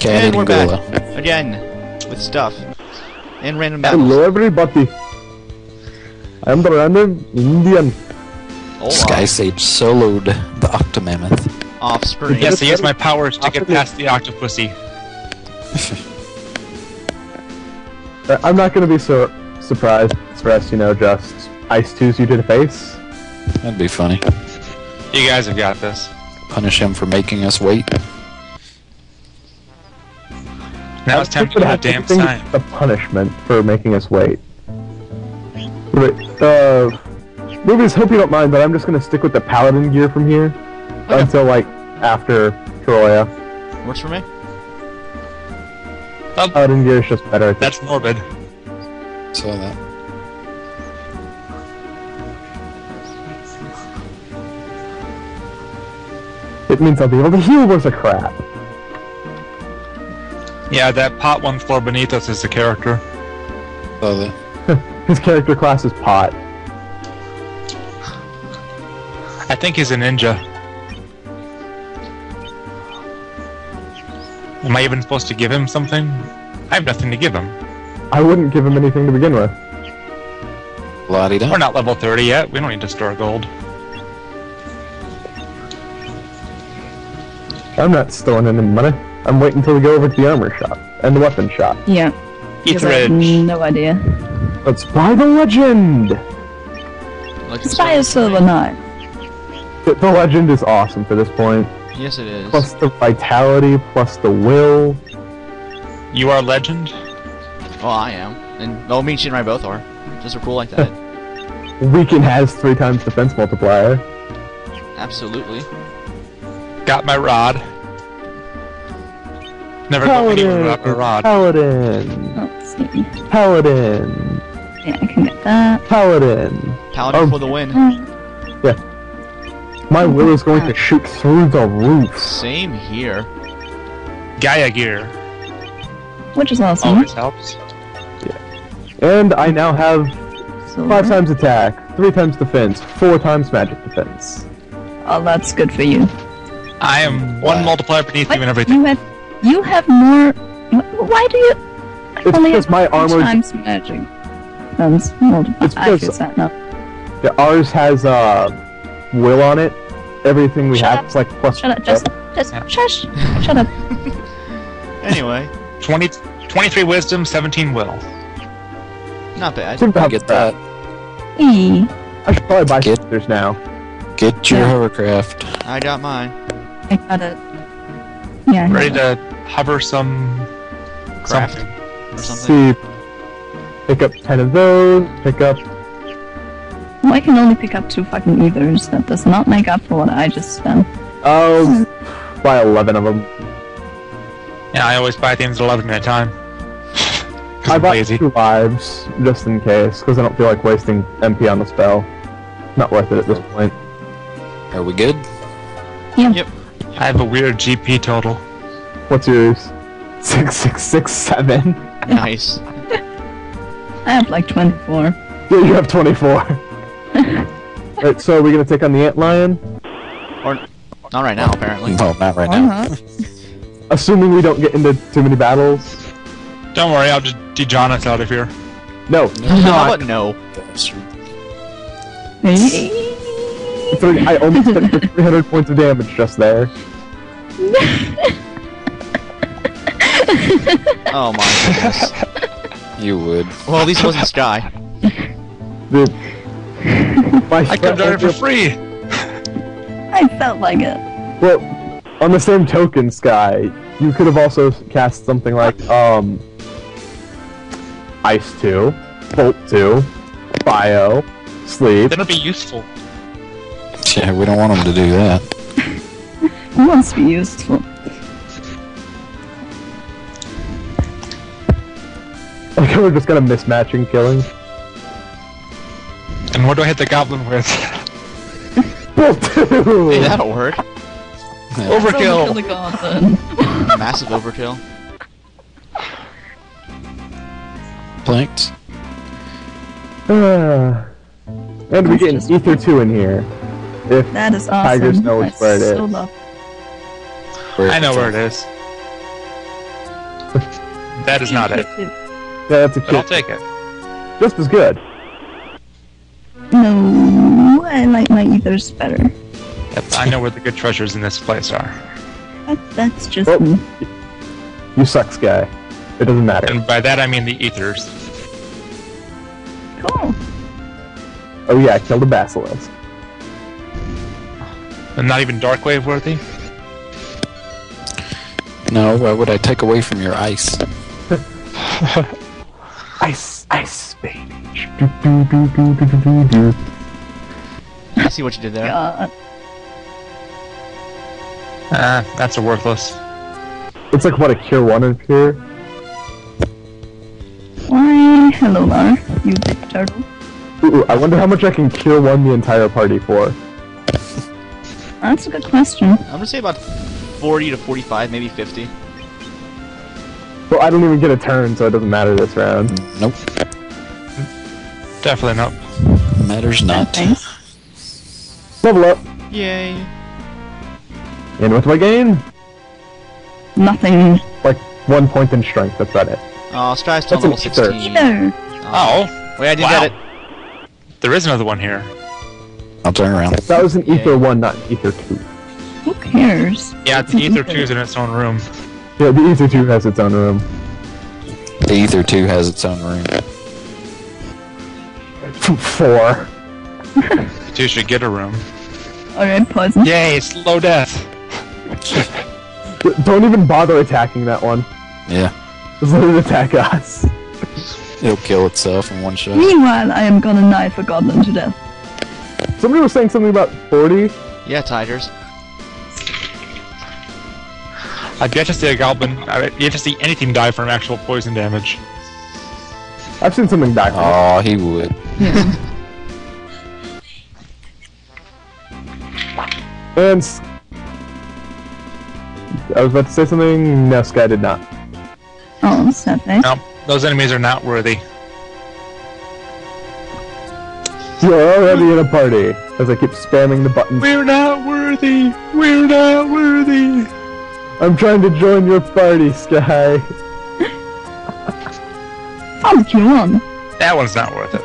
Cat And we're back. Angola. Again, with stuff. And random battles. Hello everybody. I am the random Indian. Olaf, Sky Sage soloed the Octomammoth. offspring. Yes, I use my powers to get past the octopussy. Uh, I'm not gonna be so surprised, stressed, you know, just Ice 2's you to the face. That'd be funny. You guys have got this. Punish him for making us wait. Now it's time to do I a damn sign. it's a punishment for making us wait. But, uh, movies, hope you don't mind, but I'm just gonna stick with the paladin gear from here Okay. until like after Troya. Works for me. Paladin gear is just better. I think. That's morbid. Saw that. It means I'll be able to heal worth a crap. Yeah, that pot one floor beneath us is the character. Oh, Saw that. His character class is pot. I think he's a ninja. Am I even supposed to give him something? I have nothing to give him. I wouldn't give him anything to begin with. Lottie We're not level 30 yet. We don't need to store gold. I'm not storing any money. I'm waiting until we go over to the armor shop and the weapon shop. Yeah. Because I Etheridge. no idea. Let's buy the legend! Legend Spy a silver knife. The, the legend is awesome for this point. Yes, it is. Plus the vitality, plus the will. You are legend? Oh, I am. And oh, me and Shinrai both are. Just are cool like that. Weaken has three times defense multiplier. Absolutely. Got my rod. Never go anywhere without a rod. Paladin! Oh, let's. Paladin! Yeah, I can get that. Paladin! Paladin Oh. for the um, win. Yeah. My will is going to shoot through the roof. Same here. Gaia gear. Which is awesome. Oh, Always helps. Yeah. And I now have Silver. five times attack, three times defense, four times magic defense. Oh, that's good for you. I am one Wow. multiplier beneath What? you and everything. You have, you have more. Why do you? I It's only because my armor- times magic. Times multiple. It's because- feel that now. Yeah, ours has uh, will on it. Everything we Shut have up. is like plus. Shut up, just, just Yeah. shush. Shut up. Anyway, 20, 23 wisdom, 17 will. not bad. Seem to I get crap. E. I should probably buy Get- sisters now. Get your Yeah. hovercraft. I got mine. I got it. Yeah. I got Ready it. to hover some Craft something. or something. See, pick up ten of those. Pick up. Well, I can only pick up two fucking ethers. That does not make up for what I just spent. Oh, buy eleven of them. Yeah, I always buy things at 11 at a time. I I'm bought lazy. two lives just in case, because I don't feel like wasting MP on the spell. Not worth it at this point. Are we good? I have a weird GP total. What's yours? Six six six seven. Nice. I have like 24. Yeah, you have twenty four. right, so are we're gonna take on the ant lion, Or not right now, apparently. No, not right Why now. not? Uh-huh. assuming we don't get into too many battles. Don't worry, I'll just de-John us out of here. No, How not. no? Three, I almost took 300 points of damage just there. Oh my goodness. You would. Well, at least it wasn't Sky. The, my I could down done it for free! I felt like it. Well, on the same token, Sky, you could have also cast something like um, Ice 2, Bolt 2, Bio, Sleep. Then it'll be useful. Yeah, we don't want him to do that. Who wants to be useful? Like we're just gonna mismatching killing. And what do I hit the goblin with? Bolt 2! Hey, that'll work. Overkill! the. Massive overkill. Planks. Ah. and we get an Ether 2 in here. If That is awesome. Tigers knows I where it so is. love- Where I know where it is. That is not it. That's a But I'll take it. Just as good. No, I like my ethers better. Yep, I know where the good treasures in this place are. That, that's just Oh. me. You suck, guy. It doesn't matter. And by that I mean the ethers. Cool. Oh yeah, I killed a basilisk. And not even dark wave worthy? No, why would I take away from your ice? Ice, ice, baby. Do, do, do, do, do, do, do, do. I see what you did there. God. Ah, that's a worthless. It's like what a cure one in here. Why? Hello, Lar. You big turtle. Ooh, I wonder how much I can cure one the entire party for. That's a good question. I'm gonna say about 40 to 45, maybe 50. Well, I don't even get a turn, so it doesn't matter this round. Nope. Definitely not. Matters not. Thanks. Level up. Yay. And what do I gain? Nothing. Like one point in strength. That's about it. Oh, Strive's still level 16. Oh. Wait, I did wow. get it. There is another one here. I'll turn around. That was an Ether 1, not an Ether 2. Yeah, it's Ether is in its own room. Yeah, the Ether 2 has its own room. The Ether 2 has its own room. Four. the 2 should get a room. Alright, pause. Yay, slow death! Don't even bother attacking that one. Yeah. Just let it attack us. It'll kill itself in one shot. Meanwhile, I am gonna knife a goblin to death. Somebody was saying something about 40. Yeah, tigers. I've yet to see a goblin, I've yet to see anything die from actual poison damage. I've seen something die. from it. Oh, he would. And s- I was about to say something. No, Sky did not. Oh, sad face. No, those enemies are not worthy. You're already in a party. As I keep spamming the buttons. We're not worthy! We're not worthy! I'm trying to join your party, Sky. I'm on. That one's not worth it.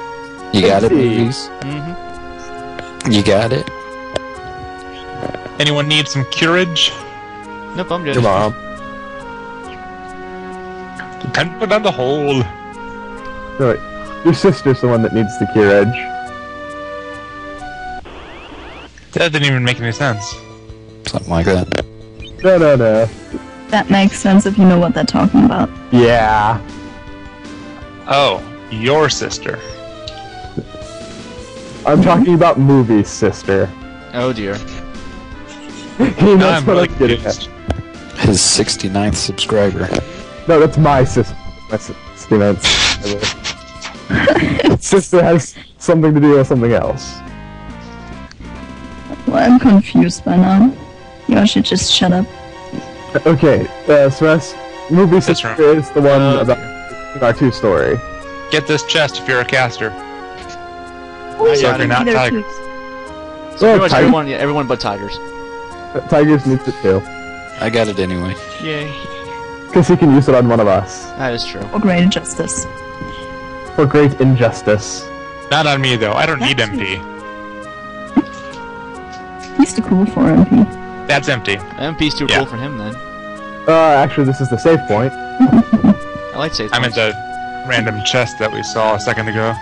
You got it, Let's movies? Mm-hmm. You got it? Anyone need some curage? Nope, I'm good. Your mom. Time to put down the hole. No, wait. Your sister's the one that needs the cure edge. That didn't even make any sense. Something like that. No, no, no. That makes sense if you know what they're talking about. Yeah. Oh, your sister. I'm talking about movies, sister. Oh dear. He knows Now I'm what really I'm getting confused. at. His 69th subscriber. No, that's my sister. My sister. sister has something to do with something else. Well, I'm confused by now. You all should just shut up. Okay, uh, Sves, movie That's sister right. is the one Oh, about our two story. Get this chest if you're a caster. Oh, I got it. Not either tiger. too. So pretty much Tiger- everyone, yeah, everyone but Tigers. Tigers needs it too. I got it anyway. Yay. Because he can use it on one of us. That is true. For great injustice. For great injustice. Not on me though. I don't need That's MP. He's too cool for MP. That's empty. MP's too yeah. cool for him then. Uh, actually, this is the save point. I like save. I meant the random chest that we saw a second ago.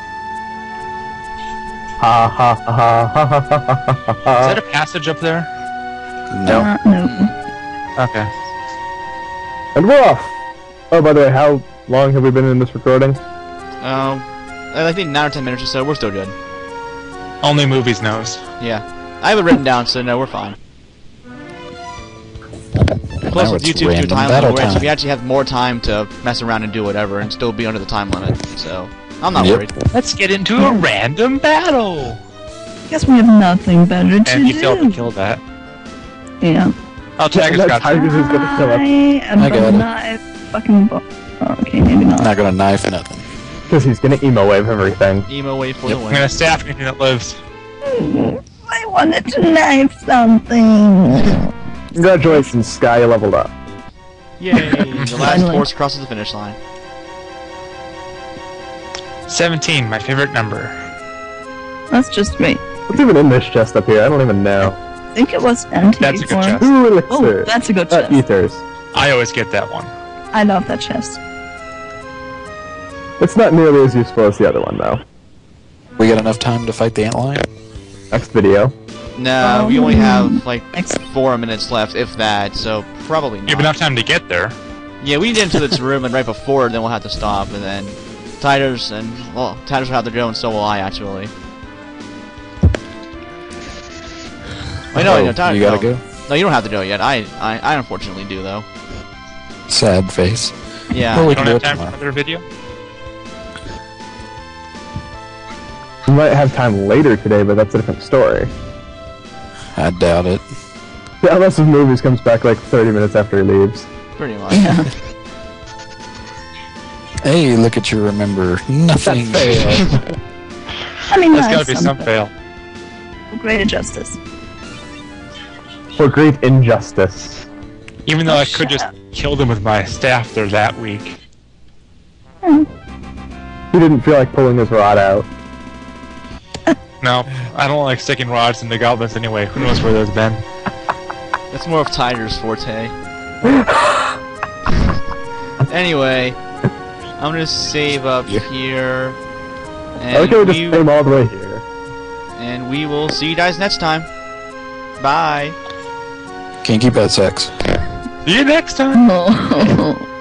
Ha ha ha ha ha ha ha ha. Is that a passage up there? No. Uh, no. Okay. And we're off. Oh, by the way, how long have we been in this recording? Um, I think nine or ten minutes or so. We're still good. Only movies knows. Yeah, I have it written down, so no, we're fine. Plus, Now with it's YouTube too, random time battle limit, we actually, time. we actually have more time to mess around and do whatever, and still be under the time limit. So I'm not Yep. worried. Let's get into a random battle. Guess we have nothing better to do. And you do. failed to kill that. Yeah. Oh, Tiger's That got Tiger's is gonna kill I us. am I got gonna knife fucking bo- oh, okay, maybe not. Not gonna knife nothing. Because he's gonna emo wave everything. Emo wave for Yep. the I'm gonna staff anything that lives. I wanted to knife something. Congratulations, Sky, you leveled up. Yay! The last Finally. horse crosses the finish line. 17, my favorite number. That's just great. What's even in this chest up here? I don't even know. I think it was empty That's a good before. chest. Ooh, elixir. Oh, that's a good Uh, chest. ethers. I always get that one. I love that chest. It's not nearly as useful as the other one, though. We got enough time to fight the antlion? Next video. No, we only oh. have like Next. four minutes left, if that. So probably You have enough time to get there. Yeah, we get into this room and right before, then we'll have to stop, and then Tigers and well, Tigers will have to go, and so will I actually. Wait, no, Oh, no, Tigers. you gotta no. go? No, you don't have to go yet. I, I, I unfortunately do though. Sad face. Yeah. Well, we You don't do have it time for another video? We might have time later today, but that's a different story. I doubt it. Yeah, unless the movies comes back like 30 minutes after he leaves. Pretty much. Yeah. Hey, look at you remember nothing. I mean, There's that's gotta be some fail. great injustice. For great injustice. Even though Oh, I could just up. kill them with my staff there that week. Hmm. He didn't feel like pulling his rod out. No, I don't like sticking rods into goblins anyway. Who knows where those been? That's more of Tiger's forte. anyway, I'm gonna save up Yeah. here. I like And how we just we, came all the way here. and we will see you guys next time. Bye. Kinky pet sex. See you next time!